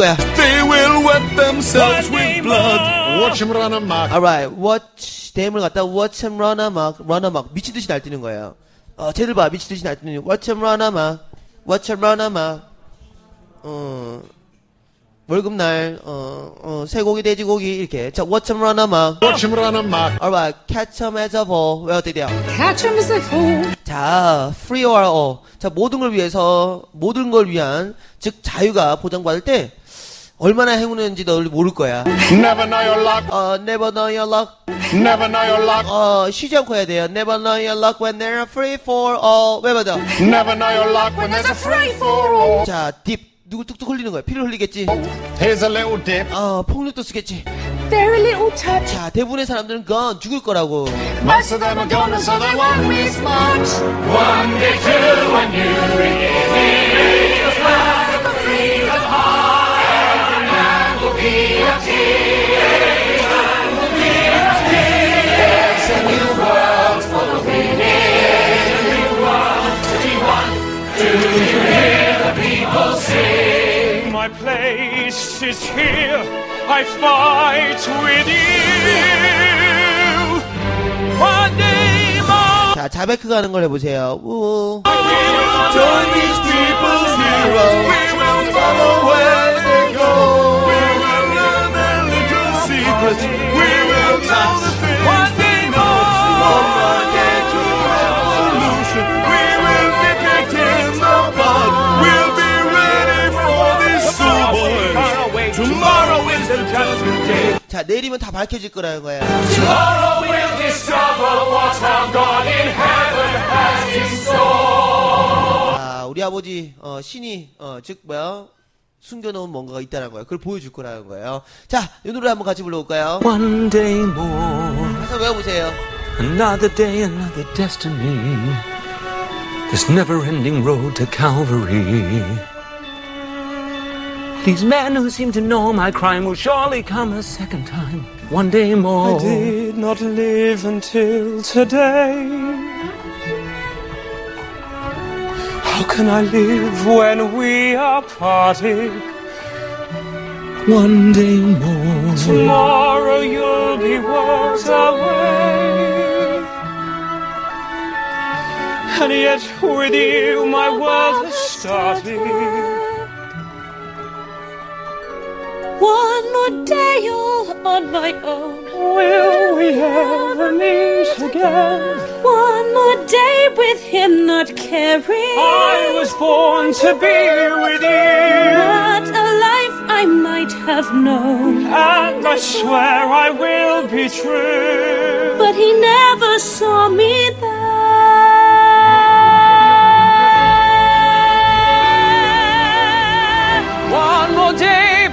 거야. They will wet themselves with blood. Watch him run amok. Alright, watch 댐을 갖다 watch him run amok, run amok 미친 듯이 날뛰는 거예요. 어, 쟤들 봐, 미친 듯이 날뛰는 watch him run amok, watch him run amok. 어, 월급날, 어, 어, 쇠고기, 돼지고기 이렇게. 자, watch him run amok. Watch him run amok. Alright, catch him as a ball. 왜 어떻게 돼요? Catch him as a fool. 자, free or all. 자, 모든 걸 위해서, 모든 걸 위한, 즉, 자유가 보장받을 때, 얼마나 행운인지 널 모를 거야. Never know your luck. 어, never know your luck. Never know your luck. 어, 쉬지 않고 해야 돼요. Never know your luck when they're free for all. 왜 맞아? Never know your luck when there's a free for all. 자, 딥. 누구 뚝뚝 흘리는 거야? 피를 흘리겠지? Here's a little dip. 어, 폭력도 쓰겠지? Very little touch. 자, 대부분의 사람들은 건 죽을 거라고. Most of them are gone, so they won't miss much. My place is here. I fight with you. One day more. 자, 자베크 가는 걸 해보세요. 우. Join these people's heroes. We will follow where secrets. We will things One day know. One more. more day to revolution. We will nip it in the bud. We'll be ready for this schoolboy. Tomorrow is the judgment day. 자, 내일이면 다 밝혀질 거라는 거야. Tomorrow we'll discover what our God in heaven has in store. 자, 우리 아버지, 어, 신이, 어, 즉, 뭐야? 숨겨놓은 뭔가가 있다는 거야. 그걸 보여줄 거라는 거예요. 자, 이 노래 한번 같이 불러볼까요? One day more, 가서 외워보세요. another day, another destiny. This never ending road to Calvary. These men who seem to know my crime will surely come a second time. One day more. did not live until today. How can I live when we are parted? One day more. Tomorrow you'll be worlds away. And yet with you my world has started. One more day all on my own. Will we ever meet again? One more day with him not caring. I was born to be with you. What a life I might have known. And I swear I will be true. But he never saw me there.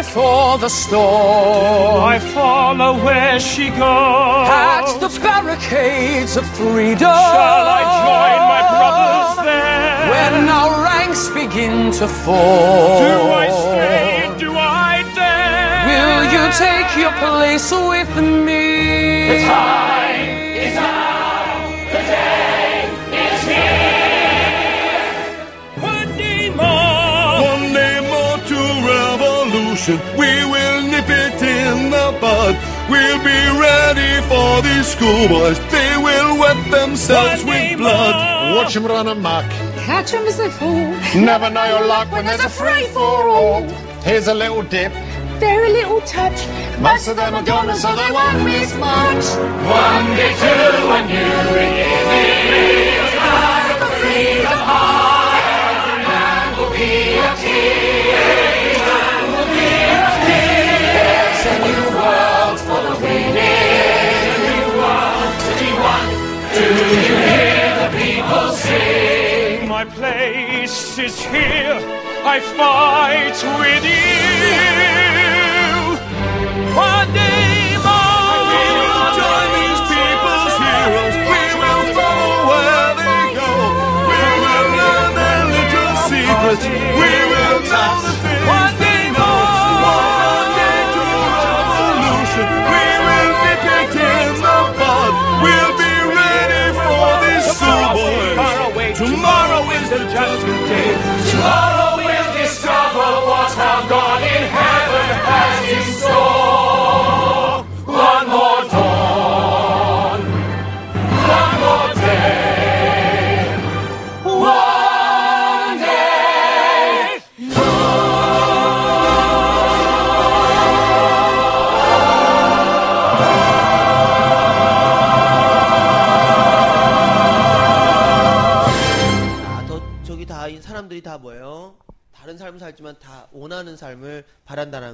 Before the storm. I follow where she goes. At the barricades of freedom. Shall I join my brothers there? When our ranks begin to fall. do I stay? Do I dare? Will you take your place with me? The time bud. We'll be ready for these schoolboys. They will wet themselves One with blood. more. Watch him run amok. Catch him as they fall. Never know your luck when there's a free for all. Here's a little dip. Very little touch. Most of them are gone, so they won't miss much. My place is here. I fight with you. One day more. We will join these people's heroes. We will follow where they go. We will their secrets. We will tell the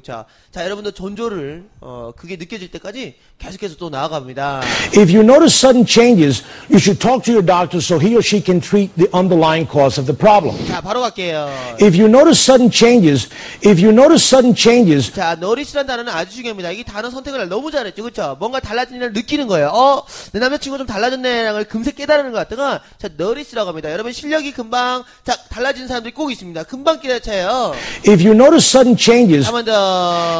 그렇죠? 자, 여러분들 전조를 어 그게 느껴질 때까지 계속해서 또 나아갑니다. If you notice sudden changes, you should talk to your doctor so he or she can treat the underlying cause of the problem. 자, 바로 갈게요. If you notice sudden changes, if you notice sudden changes, 자, 너리스란 단어는 아주 중요합니다. 이 단어 선택을 너무 잘했죠. 그렇죠? 뭔가 달라진 걸 느끼는 거예요. 어, 내 남자친구 좀 달라졌네라는 걸 금세 깨달는 것 같다가 자, 너리스라고 합니다. 여러분 실력이 금방 자, 달라진 사람들이 꼭 있습니다. 금방 깨닫혀요. if you notice sudden changes, 한번 더.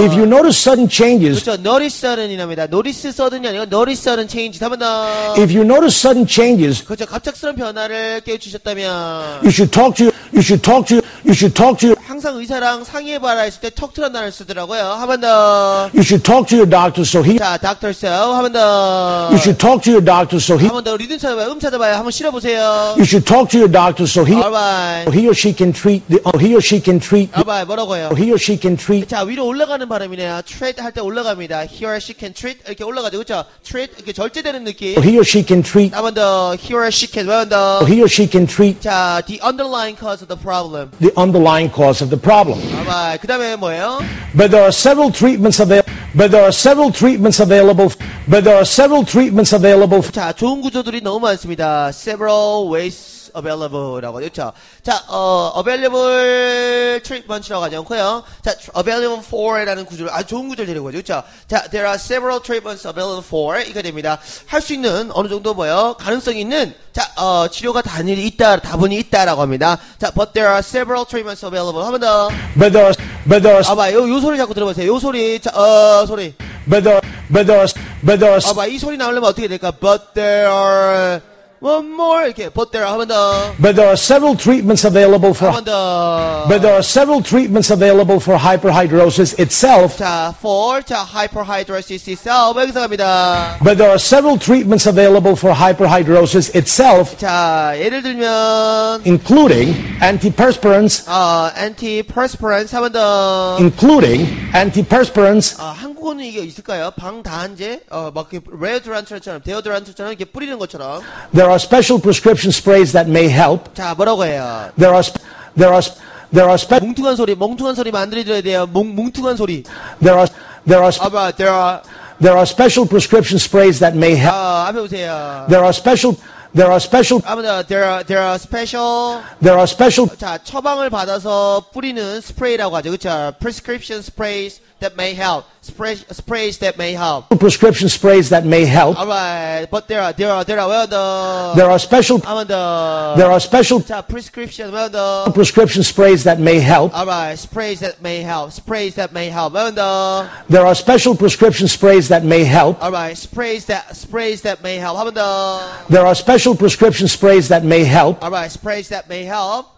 If you notice sudden changes, 그렇죠. 너리스는이랍니다. 노리스 서든이 아니고 너리스는 체인지. 한번 더. if you notice sudden changes, 그렇죠. 갑작스러운 변화를 깨우치셨다면 you should talk to you should talk to you should talk to your, 항상 의사랑 상의해봐라 했을 때 턱트란 단어를 쓰더라고요. 한 번 더. you should talk to your doctor so he 자, 닥터 셀. 한번 더. you should talk to your doctor so he 한 번 더 리듬 찾아봐요. 음 찾아봐요. 한번 실어보세요. you should talk to your doctor so he alright. he or she can treat the oh, he or she can treat the, alright. 뭐라고요? he or she can treat 자, 위로 올라가는 발음이네요. treat 할 때 올라갑니다. he or she can treat. 이렇게 올라가죠. 그쵸? treat. 이렇게 절제되는 느낌. he or she can treat 한 번 더. he or she can. 한 번 더. he or she can treat 자, the underlying cause of the problem. the underlying cause of the problem. alright. 그 다음에 뭐예요? But there are several treatments available. But there are several treatments available. But there are several treatments available. 자, 좋은 구조들이 너무 많습니다. several ways available라고 그렇죠. 자, 어, available treatment이라고 하지 않고요. 자, available for라는 구조를 아주 좋은 구조를 데리고 오죠. 그렇죠. 자, there are several treatments available for 이거 됩니다. 할 수 있는 어느 정도 뭐요? 가능성이 있는 자, 어, 치료가 단일이 있다, 다분히 있다라고 합니다. 자, but there are several treatments available. 한 번 더. But there. But there. 아, 봐, 요, 요 소리 자꾸 들어보세요. 요 소리, 자, 어, 소리. But there. But there. But there. 아, 봐, 이 소리 나오려면 어떻게 될까? But there are one more 이렇게. But there are 한 번 더. But there are several treatments available for. 한 번 더. But there are several treatments available for hyperhidrosis itself. 자, for, 자, hyperhidrosis itself. 여기서 갑니다. But there are several treatments available for hyperhidrosis itself, 자, 예를 들면, including antiperspirants, 어, antiperspirants 한 번 더. including antiperspirants, 아, 한국어는 이게 있을까요? 방다한제? 어, 막, 이렇게 레오드란트처럼, 데오드란트처럼 이렇게 뿌리는 것처럼. there are special prescription sprays that may help. 자, 뭐라고 해요? There are, sp- there are, sp- there are, spe- 뭉퉁한 소리, 뭉퉁한 소리 만들어줘야 돼요. 뭉, 뭉퉁한 소리. there are, there are, sp- 아, 봐, there are, there are special prescription sprays that may help. 아, 앞에 보세요. There are special, there are special, 한번 더, there are, there are special, there are special, 자, 처방을 받아서 뿌리는 스프레이라고 하죠. 그쵸? prescription sprays that may help. Spray, sprays that may help. prescription sprays that may help. Alright, but there are, there are, there are, well, the, There are special, 한번 더. there are special 자, prescription, well, the, prescription sprays that may help. alright, sprays that may help. Sprays that may help. well, the, There are special prescription sprays that may help. alright, sprays that, sprays that may help. 한번 더. There are special prescription sprays that may help. Alright, sprays that may help.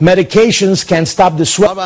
Medications can stop the swelling.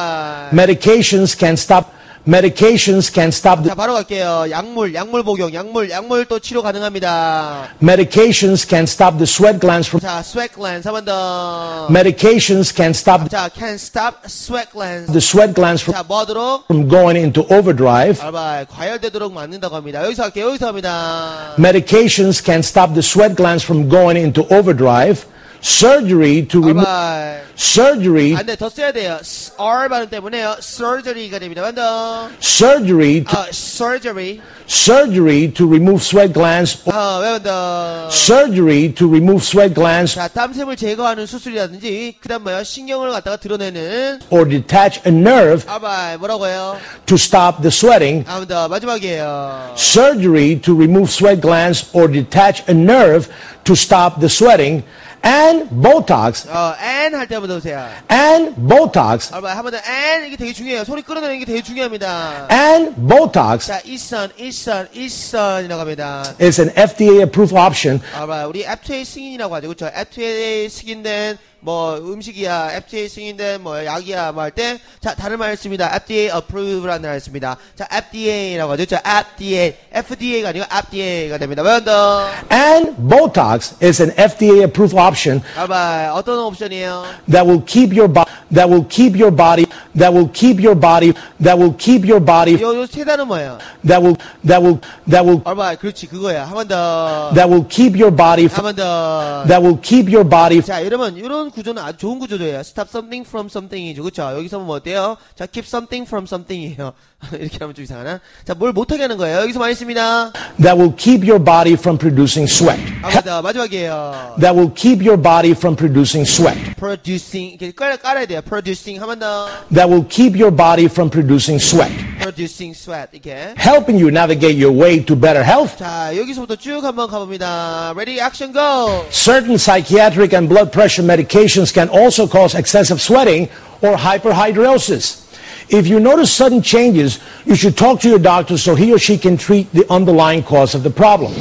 Medications can stop. Medications can stop 자, the. 바로 갈게요. 약물, 약물 복용, 약물, 약물 또 치료 가능합니다. Medications can stop the sweat glands from. 자, sweat glands 한번 더. Medications can stop 자, can stop sweat glands. the sweat glands from, 자, 뭐 하도록? from going into overdrive. 알바, 과열되도록 만든다고 합니다. 여기서 할게요. 여기서 합니다. Medications can stop the sweat glands from going into overdrive. Surgery to remove. 알바. Surgery. 안 돼, 더 써야 돼요. S- R 발음 때문에요. surgery가 됩니다. 한번 Surgery. To, 더. 아, surgery. surgery to remove sweat glands. 어, 왜한 더. Surgery to remove sweat glands 자, 땀샘을 제거하는 수술이라든지, 그 다음 뭐야, 신경을 갖다가 드러내는, or detach a nerve 알바, 뭐라고 해요? to stop the sweating. 한번 더, 마지막이에요. surgery to remove sweat glands or detach a nerve to stop the sweating, and Botox, 어, and 할 때 한번 더 보세요. and Botox, 알바, 한번 더, and, 이게 되게 중요해요. 소리 끌어내는 게 되게 중요합니다. and Botox 자, 이선, 이선, 이선이라고 합니다. is an FDA approved option 알바, 우리 FTA 승인이라고 하죠. 그쵸? FTA 승인된, 뭐, 음식이야, FTA 승인된, 뭐, 약이야, 뭐 할 때, 자, 다른 말 했습니다. FDA approved라는 말 했습니다. 자, FDA라고 하죠. 자, FDA. FDA가 아니고 FDA가 됩니다. 더? and Botox is an FDA approved option 알바, 어떤 옵션이에요? that will keep your body that will keep your body that will keep your body that will keep your body 요요세 단어 뭐예요? that will that will that will alright, 그렇지 그거야. 한 번 더. that will keep your body 한 번 더. that will keep your body 자, 여러분, 이런 구조는 아주 좋은 구조예요. Stop something from something이죠. 그쵸? 여기서 뭐 어때요? 자, keep something from something이에요. 이렇게 하면 좀 이상하나? 자, 뭘 못하게 하는 거예요? 여기서 많이 씁니다. that will keep your body from producing sweat 한 번 더, 마지막이에요. that will keep your body from producing sweat producing, 이렇게 깔, 깔아야 돼요. producing, 한 번 더. that will keep your body from producing sweat producing sweat, 이렇게. helping you navigate your way to better health 자, 여기서부터 쭉 한번 가봅니다. Ready, action, go! certain psychiatric and blood pressure medications can also cause excessive sweating or hyperhidrosis if you notice sudden changes, you should talk to your doctor so he or she can treat the underlying cause of the problem.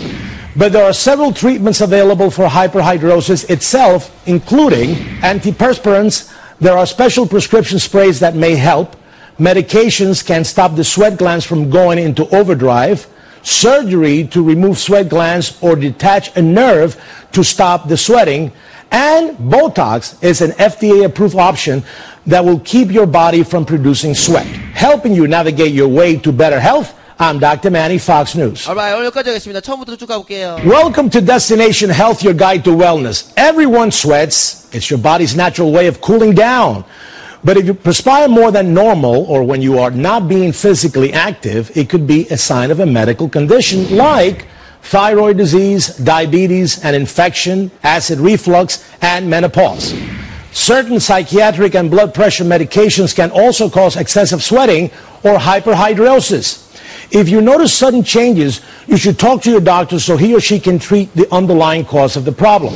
But there are several treatments available for hyperhidrosis itself, including antiperspirants. there are special prescription sprays that may help. Medications can stop the sweat glands from going into overdrive. Surgery to remove sweat glands or detach a nerve to stop the sweating. And Botox is an FDA approved option that will keep your body from producing sweat, helping you navigate your way to better health. I'm Dr. Manny Fox News. alright, 오늘 여기까지 하겠습니다. 처음부터 쭉 가볼게요. Welcome to Destination Health, your guide to wellness. Everyone sweats. It's your body's natural way of cooling down. But if you perspire more than normal or when you are not being physically active, it could be a sign of a medical condition like thyroid disease, diabetes, an infection, acid reflux, and menopause. Certain psychiatric and blood pressure medications can also cause excessive sweating or hyperhidrosis. If you notice sudden changes, you should talk to your doctor so he or she can treat the underlying cause of the problem.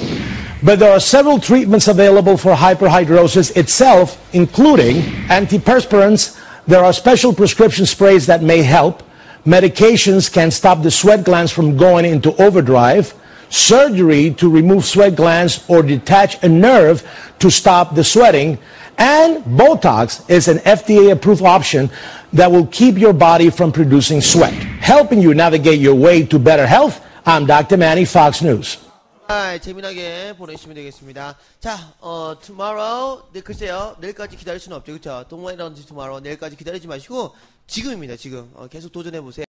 But there are several treatments available for hyperhidrosis itself, including antiperspirants. There are special prescription sprays that may help. Medications can stop the sweat glands from going into overdrive. Surgery to remove sweat glands or detach a nerve to stop the sweating. And Botox is an FDA approved option that will keep your body from producing sweat, helping you navigate your way to better health. I'm Dr. Manny Fox News. 아, 재미나게 보내시면 되겠습니다. 자, 어, tomorrow, 네, 글쎄요, 내일까지 기다릴 수는 없죠, 그쵸? Don't wait until tomorrow, 내일까지 기다리지 마시고, 지금입니다, 지금. 어, 계속 도전해보세요.